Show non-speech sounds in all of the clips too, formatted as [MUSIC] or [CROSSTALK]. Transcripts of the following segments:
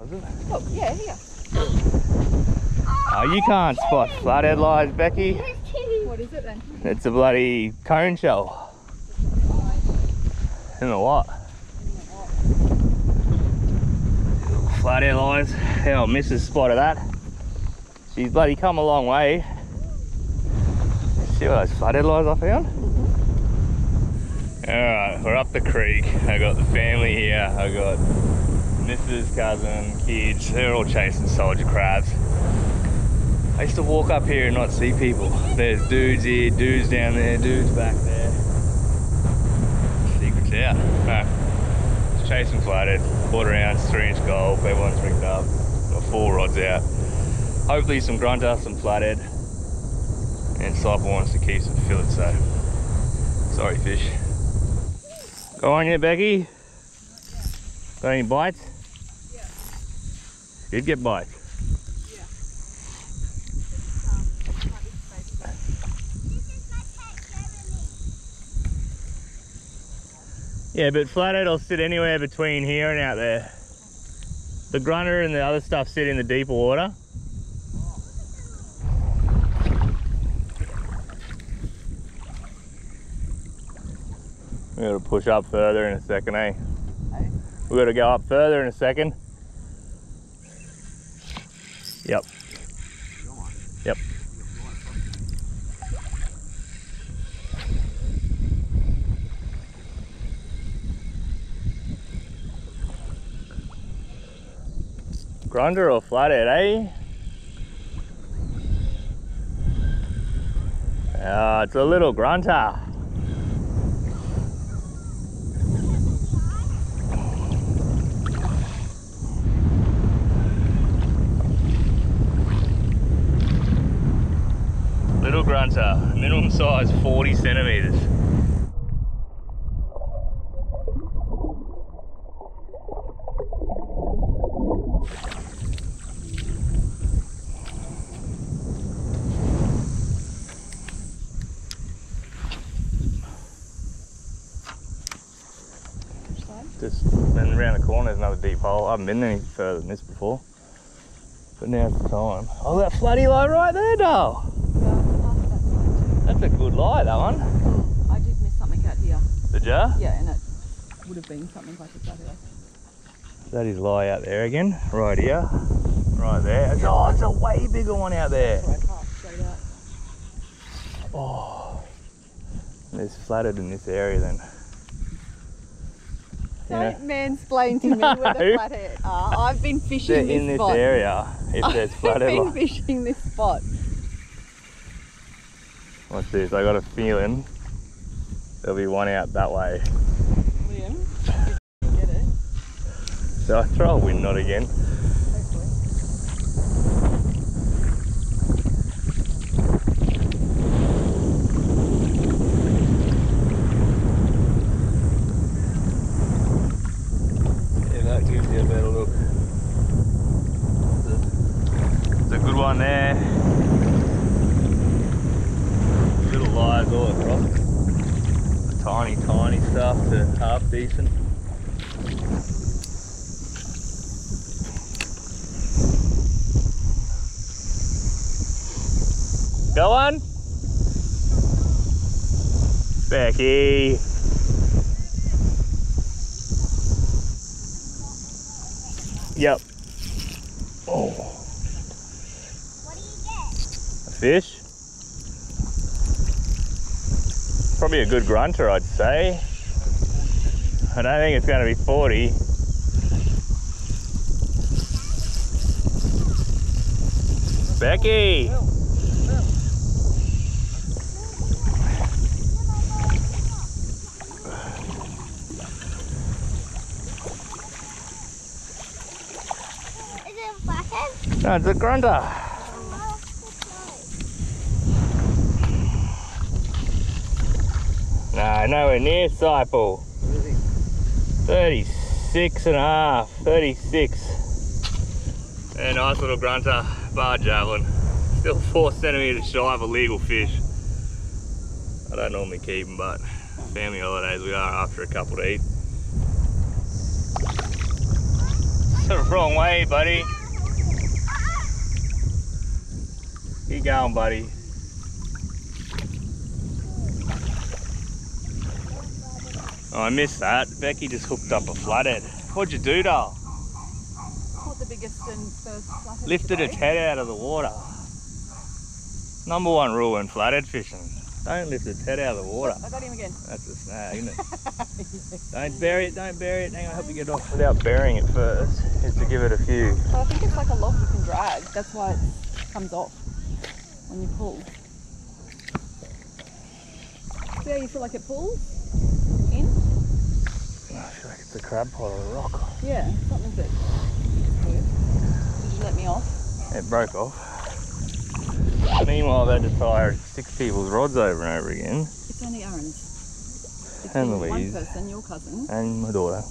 Was it? Oh, yeah, here. Oh, you can't spot flathead lies, Becky. What is it then? It's a bloody cone shell. In the what? Flathead lies. Our missus spotted that. She's bloody come a long way. See what those flathead lies I found? Mm-hmm. Alright, we're up the creek. I got the family here. I got Mrs. cousin, kids. They're all chasing soldier crabs. I used to walk up here and not see people. There's dudes here, dudes down there, dudes back there. Secrets out. Just chasing flathead. Quarter ounce, three inch gold, Everyone's rigged up. Got four rods out. Hopefully some grunter, some flathead. And Cypher wants to keep some fillet, so sorry fish. Go on yet, Becky? Got any bites? Yeah. Did get bites. Yeah, but flathead will sit anywhere between here and out there. The grunter and the other stuff sit in the deeper water. We gotta push up further in a second, eh? We gotta go up further in a second. Yep. Yep. Grunter or flathead, eh? Ah, it's a little grunter. Grunter, minimum size 40 centimeters. Just then around the corner there's another deep hole. I haven't been any further than this before. But now's the time. Oh that floody low right there, doll. That's a good lie, that one. Oh, I did miss something out here. Did ya? Yeah, and it would have been something like this out here. That is lie out there again. Right here. Right there. It's- Oh, it's a way bigger one out there. Right half straight out. Oh. There's flathead in this area then. Yeah. Don't mansplain to me where the [LAUGHS] flathead are. I've been They're fishing this in this spot. area. If there's [LAUGHS] I've flathead been fishing this spot. What's this? I got a feeling there'll be one out that way. Liam, you get it, So I throw a wind knot again. hopefully. Yeah, that gives you a better look. It's a good one there. Little lies all across. Tiny, tiny stuff to half decent. Go on. Becky. Yep. Oh. What do you get? A fish? A good grunter, I'd say. I don't think it's going to be 40. Becky! Is it a? No, it's a grunter. No, nowhere near Cyple. 36 and a half, 36. And nice little grunter, bar javelin. Still four centimeters shy of a legal fish. I don't normally keep them, but family holidays we are after a couple to eat. wrong way, buddy. Keep going, buddy. Oh, I missed that. Becky just hooked up a flathead. What'd you do, doll? Caught the biggest and first flathead Lifted its head out of the water. Number one rule in flathead fishing. Don't lift its head out of the water. I got him again. That's a snag, isn't it? [LAUGHS] [LAUGHS] don't bury it, don't bury it. Hang on, I'll help you get it off. Without burying it first, is to give it a few. So I think it's like a log you can drag. That's why it comes off when you pull. See how you feel like it pulls? It's a crab pot or a rock. Yeah. Did you let me off? It broke off. Meanwhile, had to tire six people's rods over and over again, It's only Aaron's. It's And Louise. One person, your cousin. and my daughter.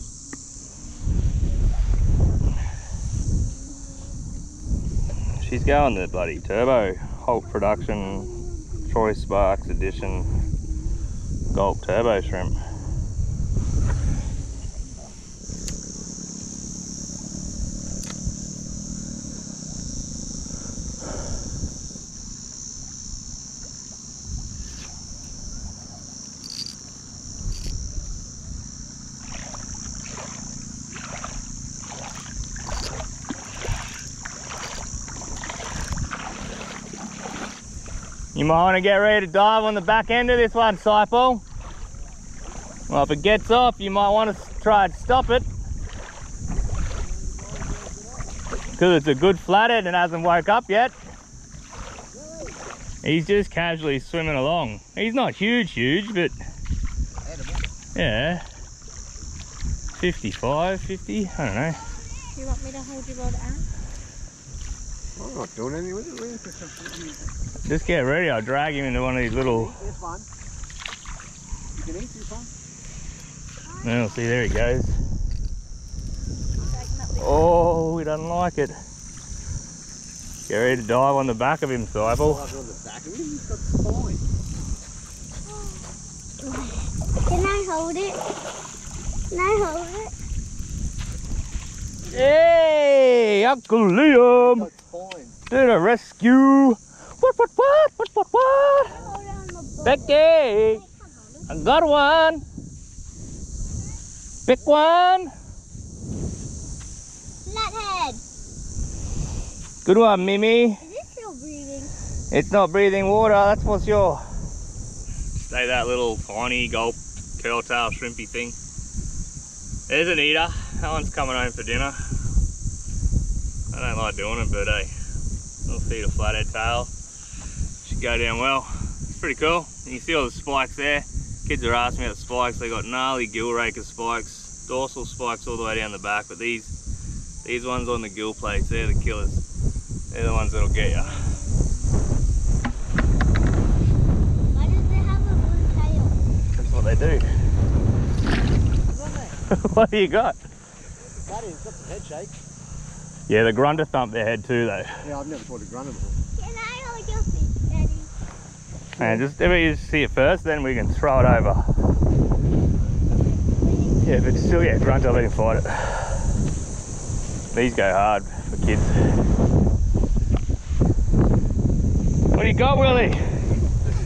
She's going the bloody turbo Hulk production Troy Sparks edition Gulp turbo shrimp. Might want to get ready to dive on the back end of this one, Saipo. Well, if it gets off, you might want to try and stop it. Because it's a good flathead and hasn't woke up yet. He's just casually swimming along. He's not huge, huge, but yeah. 55, 50, I don't know. Do you want me to hold your rod out? I'm not doing anything with it. Really. Just get ready, I'll drag him into one of these little, This one. You can eat this one. well, see, there he goes. Oh, he doesn't like it. Get ready to dive on the back of him, Cyble. I've on the back of him. He's got spine. Can I hold it? Can I hold it? Hey, Uncle Liam Got spine. did a rescue. What, what, what, what, what, what? Hold it on the board. Becky, I can't hold it. I got one. Pick one. Flathead. Good one, Mimi. Is this still breathing? It's not breathing water, that's for sure. Stay that little tiny gulp curl tail shrimpy thing. There's an eater. One's coming home for dinner. I don't like doing it, but hey, little feed a flathead tail. Should go down well. It's pretty cool. You can see all the spikes there. Kids are asking me about the spikes. They got gnarly gill raker spikes, dorsal spikes all the way down the back, but these these ones on the gill plates, they're the killers. They're the ones that'll get you. Why does it have a blue tail? That's what they do. [LAUGHS] what do you got? That is, got some head shake. Yeah, the grunter thump their head too though. Yeah, I've never caught a grunter before. Can I hold your fish, Daddy? And just if we just see it first, then we can throw it over. Yeah, if it's still yeah, grunter, let him fight it. These go hard for kids. What do you got, Willie?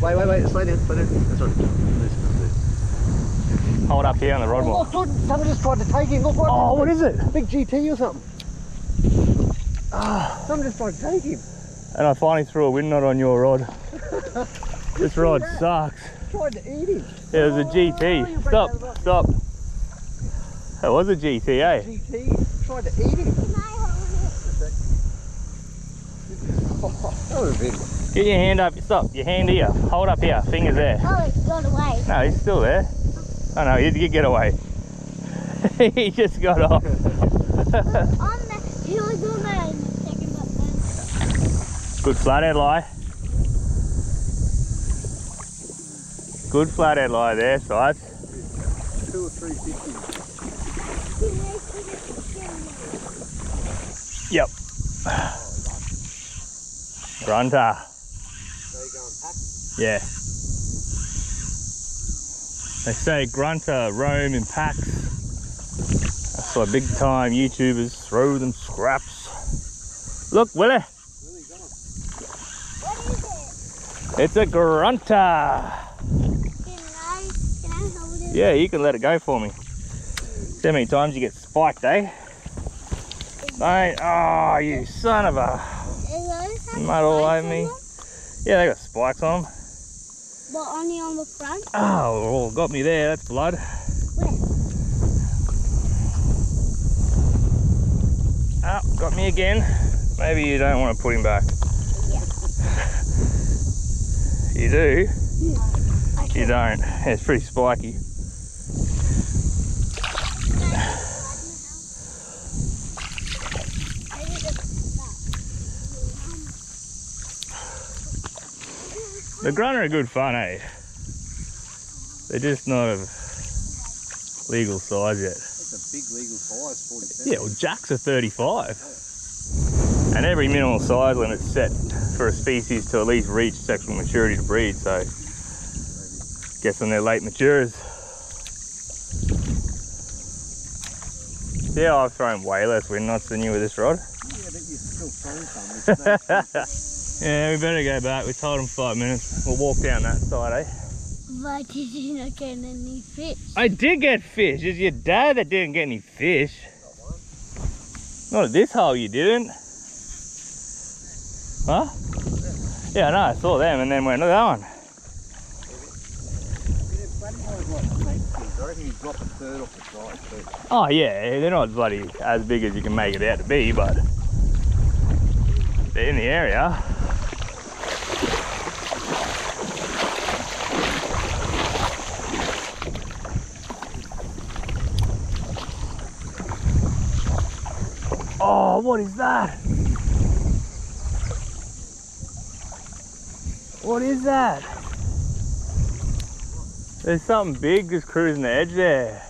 Wait, wait, wait. Slow down, slow down. That's right. Hold up here on the rod Oh, wall. look, someone just tried to take him. Look, right Oh, what is it? Big GT or something. Ah, someone just tried to take him. And I finally threw a wind knot on your rod. [LAUGHS] this rod sucks. Tried to eat him. Yeah, it was a Oh, GT. break Stop, stop. That was a GT, eh? GT tried to eat him. Can hold Oh, that would have been. Get your hand up. Stop. Your hand here. Hold up here. Fingers there. Oh, it got away. No, he's still there. Oh no, he did get away. [LAUGHS] he just got off. [LAUGHS] on the, he was on the second button. Good flathead lie. Good flathead lie there, sides. Two or three fifty. Yep. Grunter. They go and pack. Yeah. They say grunter roam in packs. That's why big time YouTubers throw them scraps. Look, Willie, What is it's a grunter. Can I, can I hold it? Yeah, you can let it go for me. See how many times you get spiked, eh? Don't, oh, you son of a. Mud all over me. Yeah, they got spikes on them. But only on the front? Ah, oh, well, got me there, that's blood. Where? Oh, got me again. Maybe you don't want to put him back. Yeah. you do? I You don't. It's pretty spiky. The grunt are good fun, eh? They're just not of legal size yet. A big legal size, 47. Yeah, well, jacks are 35. And every minimal size limit's set for a species to at least reach sexual maturity to breed, so guess when they're late matures. Yeah, I've thrown way less wind knots than you with this rod. Yeah, but you're still throwing some. [LAUGHS] Yeah, we better go back. We told them five minutes. We'll walk down that side, eh? Why did you not get any fish? I did get fish. It's your dad that didn't get any fish. Not at this hole, you didn't. Huh? Yeah, no, I saw them and then went, look at that one. I reckon you drop a third off the side too. Oh, yeah, they're not bloody as big as you can make it out to be, but they're in the area. Oh, what is that? What is that? There's something big just cruising the edge there.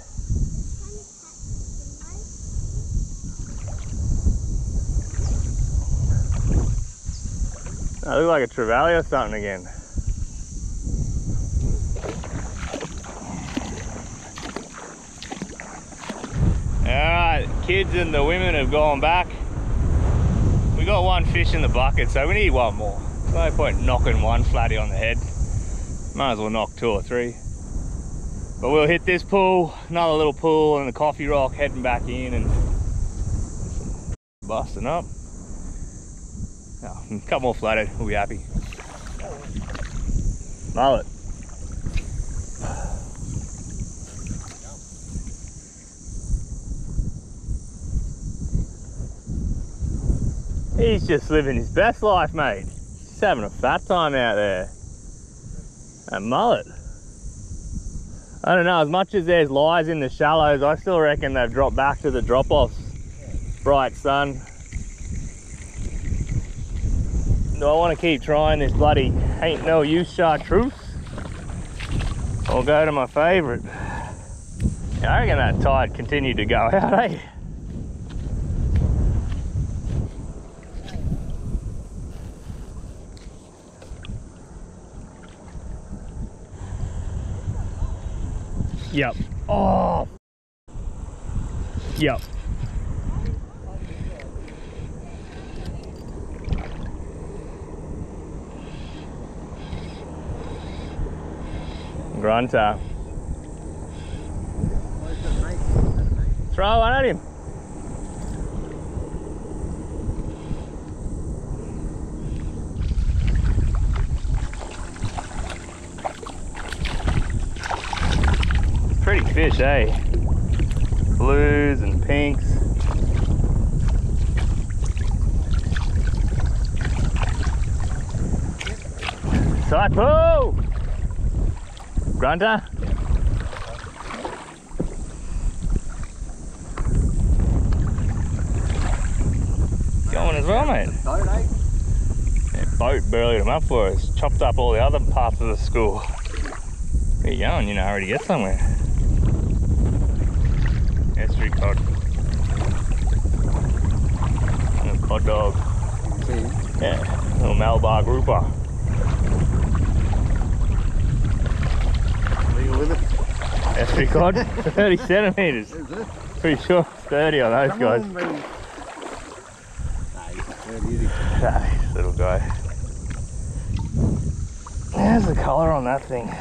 That look like a trevally or something again. Alright, kids and the women have gone back. We got one fish in the bucket, so we need one more. No point knocking one flatty on the head. Might as well knock two or three. But we'll hit this pool, another little pool, and the coffee rock heading back in and busting up. Oh, [LAUGHS] a couple more flathead, we'll be happy. Mullet. He's just living his best life, mate. He's having a fat time out there. That mullet. I don't know, as much as there's lies in the shallows, I still reckon they've dropped back to the drop-offs. Bright sun, do I want to keep trying this bloody ain't no use chartreuse? I'll go to my favourite. I reckon that tide continued to go [LAUGHS] out, eh? Yep. Oh. Yep. Grunter. Throw one at him. Pretty fish, eh? Blues and pinks. Saipo! Grunter? Going as well, mate. Boat, eh? Yeah, boat burled him up for us. Chopped up all the other parts of the school. Where you going? You know, hurry to get somewhere. Street. And a cod dog. See, Yeah, little Malabar grouper. legal limit. Estuary cod, 30 centimetres. Is it? Pretty sure 30 on those Come guys. on, Reedy. Nah, he's not dirty, is he? Nice little guy. There's the colour on that thing.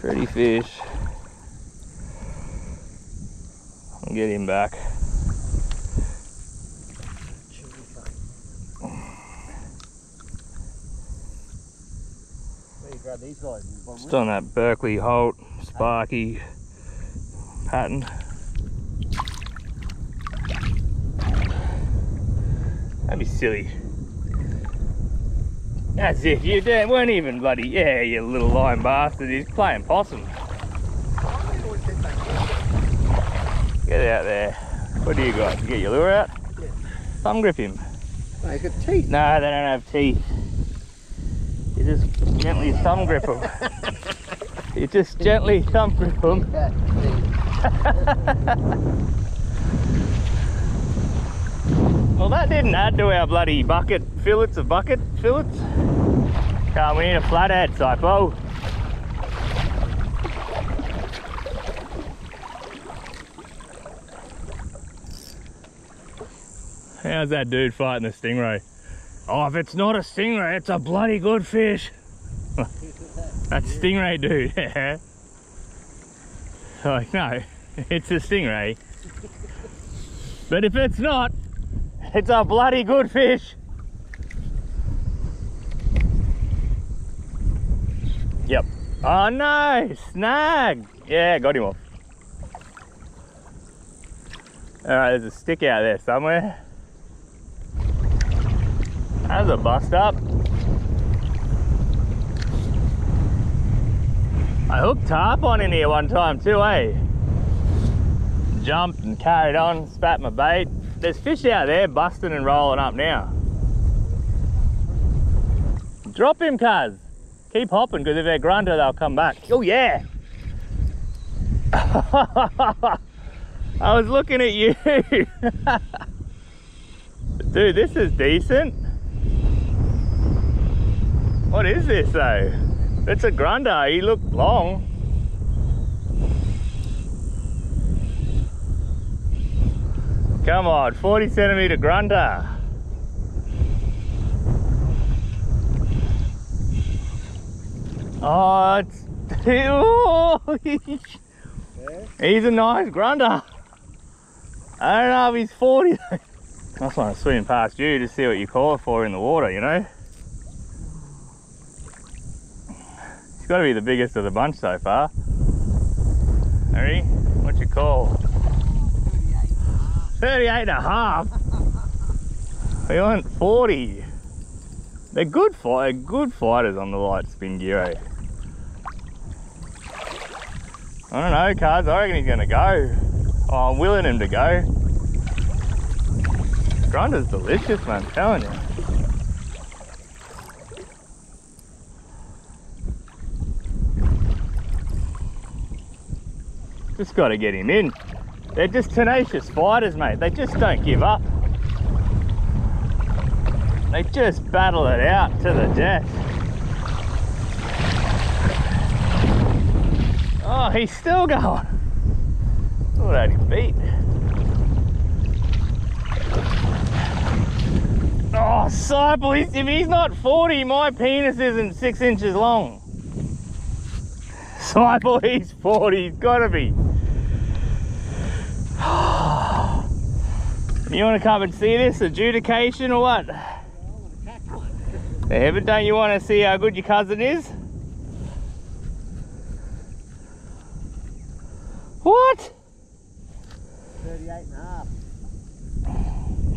Pretty fish. I'll get him back. Just on that Berkley Holt Sparky pattern. That'd be silly. That's it, you weren't even bloody, yeah, you little lying bastard, he's playing possum. Get out there. What do you got? You get your lure out? Yeah. Thumb grip him. No, he's got teeth. No, they don't have teeth. You just gently thumb grip them. [LAUGHS] you just gently thumb grip them. [LAUGHS] Well, that didn't add to our bloody bucket fillets of bucket fillets. Come, we need a flathead, Sypo. How's that dude fighting the stingray? Oh, if it's not a stingray, it's a bloody good fish. [LAUGHS] That stingray dude, [LAUGHS] yeah. Like, no, [LAUGHS] it's a stingray. But if it's not, it's a bloody good fish. Yep. Oh, nice. Snag. Yeah, got him off. All right, there's a stick out there somewhere. That's a bust up. I hooked tarpon in here one time too, eh? Jumped and carried on, spat my bait. There's fish out there busting and rolling up now. Drop him, cuz. Keep hopping, because if they're grunter, they'll come back. Oh, yeah. [LAUGHS] I was looking at you. [LAUGHS] Dude, this is decent. What is this, though? It's a grunter. He looked long. Come on, 40 centimeter grunter. Oh, it's, oh, [LAUGHS] he's a nice grunter. I don't know if he's 40. I just want to swim past you to see what you call for in the water, you know? Got to be the biggest of the bunch so far. Harry, what's your call? 38 and a half. We want 40. They're good fight, good fighters on the light spin gear. eh? I don't know, cards. I reckon he's gonna go. Oh, I'm willing him to go. Grunter's delicious, man. I'm telling you. Just got to get him in. They're just tenacious fighters, mate. They just don't give up. They just battle it out to the death. Oh, he's still going. I had him beat. Oh, Cyple, if he's not 40, my penis isn't six inches long. Cyple, he's 40, he's gotta be. You want to come and see this adjudication or what? But don't you want to see how good your cousin is? What? 38 and a half.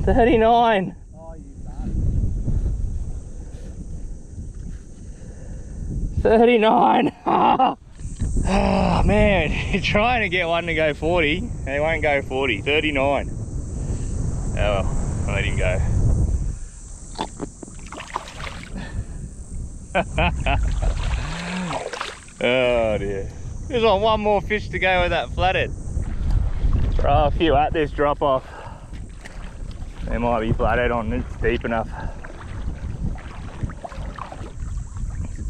39. Oh, you bastard. 39. oh [LAUGHS] man, [LAUGHS] you're trying to get one to go 40. They won't go 40. 39. Oh well, him go. oh dear. There's like one more fish to go with that flathead. Throw a few at this drop off. There might be flathead on, it's deep enough.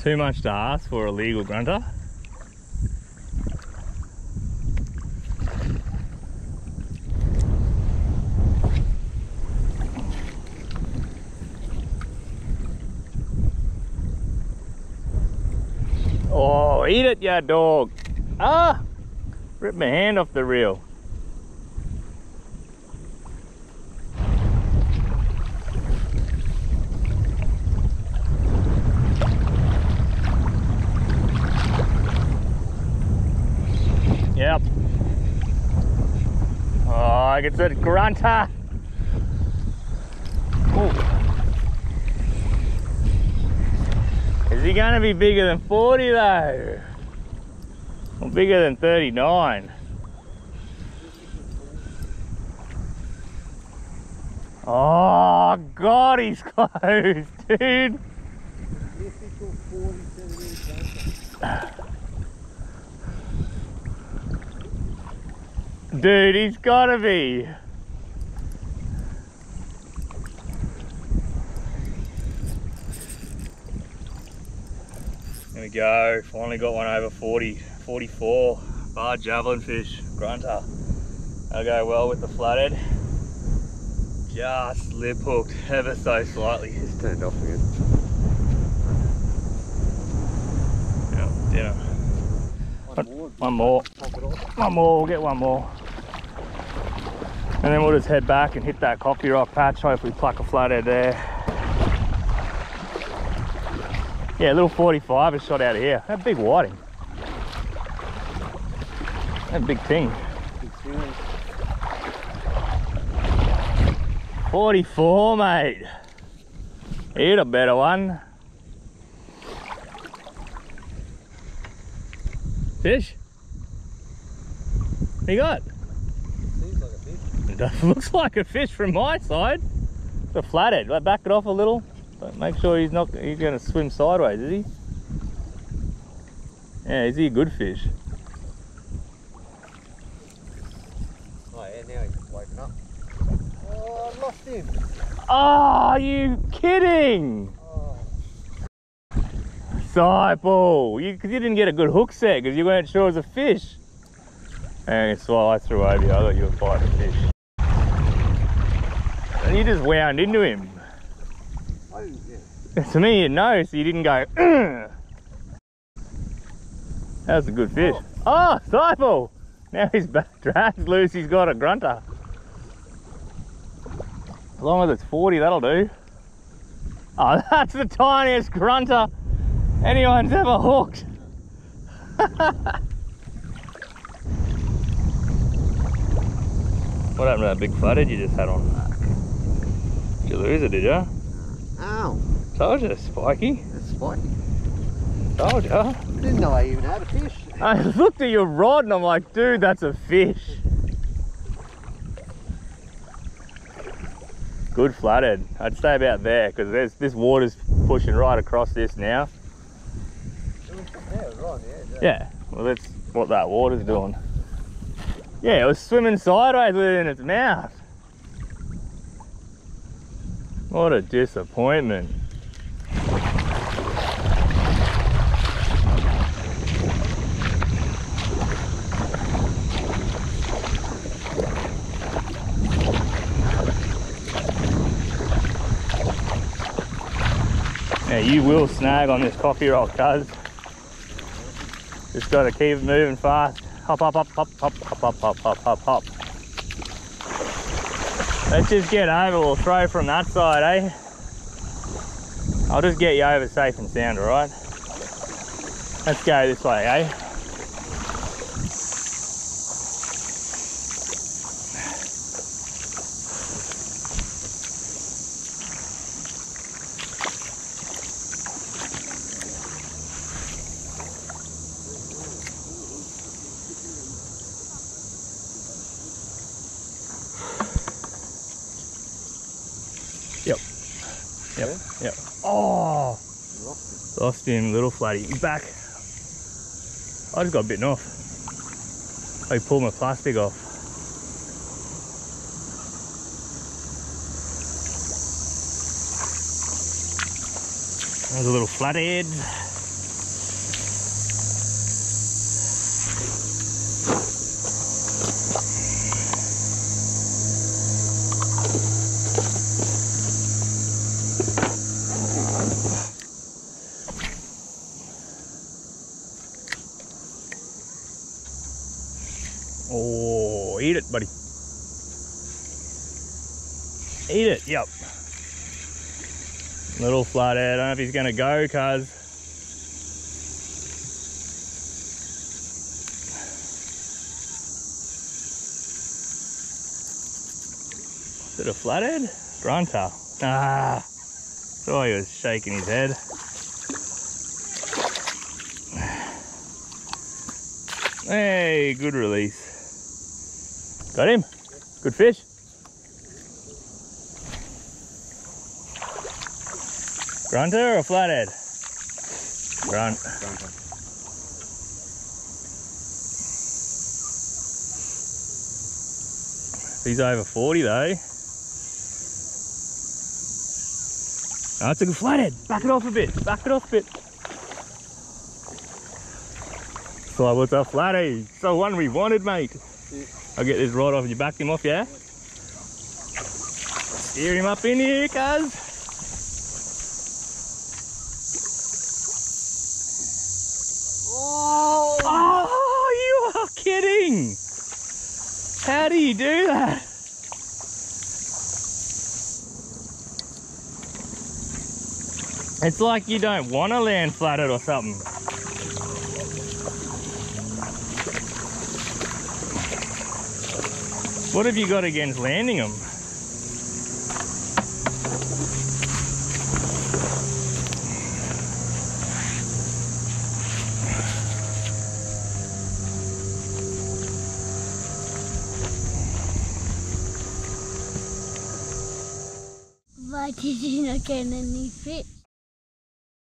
too much to ask for a legal grunter. Oh, eat it, ya dog. Ah! Rip my hand off the reel. Yep. Oh, it's a grunter. Oh. Is he gonna be bigger than 40 though? Or bigger than 39? Oh God, he's [LAUGHS] close, dude. Mythical 40 centimetres. Dude, he's gotta be. Go. Finally got one over 40, 44. Bar javelin fish, grunter. That'll go well with the flathead. Just lip hooked ever so slightly. [LAUGHS] It's turned off again. Yeah, dinner. One more. One more. Top it off. One more, we'll get one more. And then we'll just head back and hit that coffee rock patch, hopefully pluck a flathead there. Yeah, a little 45 is shot out of here. That big whiting. That big thing. 44, mate. Eat a better one. Fish? What you got? Seems like a fish. It [LAUGHS] looks like a fish from my side. It's a flathead. Back it off a little. But make sure he's not. He's going to swim sideways, is he? Yeah, is he a good fish? Oh yeah, now he's woken up. Oh, I lost him. Oh, are you kidding? Oh, Disciple, you, cause you didn't get a good hook set because you weren't sure it was a fish. And so I threw over you. I thought you were fighting a fish. And you just wound into him. I didn't, yeah. To me, you know, so you didn't go. "Ugh." [CLEARS THROAT] That was a good fish. Oh, oh Disciple! Now he's back. Drags loose. He's got a grunter. As long as it's 40, that'll do. Oh, [LAUGHS] that's the tiniest grunter anyone's ever hooked. [LAUGHS] what happened to that big flathead you just had on? Did you lose it, did you? Ow, Told you, spiky. It's spiky. Told you. I didn't know I even had a fish. I looked at your rod and I'm like, dude, that's a fish. Good flathead. I'd stay about there because there's this water's pushing right across this now. Yeah, it was right on the edge. Yeah, well that's what that water's doing. Yeah, it was swimming sideways with it in its mouth. What a disappointment. Yeah, you will snag on this coffee rock, cuz. Just gotta keep it moving fast. Hop, hop, hop, hop, hop, hop, hop, hop, hop, hop, hop. Let's just get over. We'll throw from that side, eh? I'll just get you over safe and sound, alright? Let's go this way, eh? Yep. Yep. Oh! Lost him, little flatty. He's back. I just got bitten off. I pulled my plastic off. There's a little flathead. Eat it, yep. Little flathead. I don't know if he's gonna go, cuz. Is it a flathead? Grunter. Ah. Thought he was shaking his head. Hey, good release. Got him. Good fish. Grunter or flathead? Grunt. He's over 40 though. Oh, it's a good flathead. Back it off a bit. Back it off a bit. So what's a flathead? So one we wanted, mate. Yeah. I'll get this right off you back him off, yeah? Steer him up in here, cuz. Oh. Oh, you are kidding! How do you do that? It's like you don't want to land flathead or something. What have you got against landing them? Did you not get any fish?